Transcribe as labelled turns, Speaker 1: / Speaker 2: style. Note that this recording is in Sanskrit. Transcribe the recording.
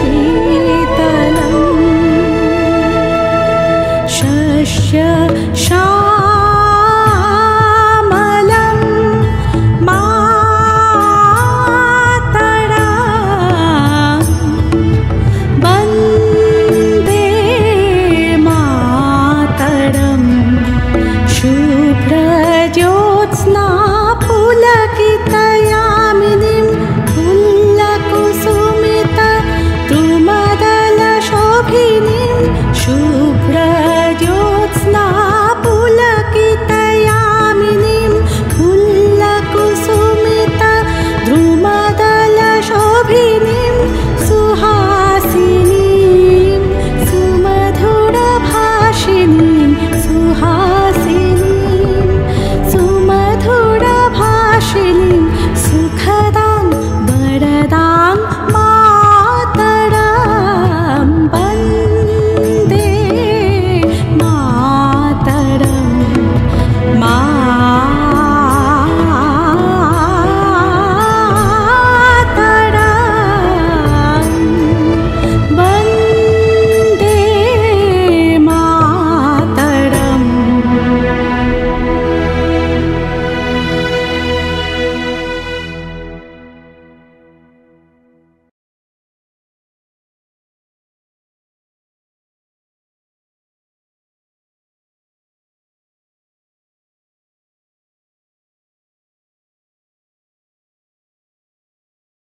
Speaker 1: शीतलं शस्य शा true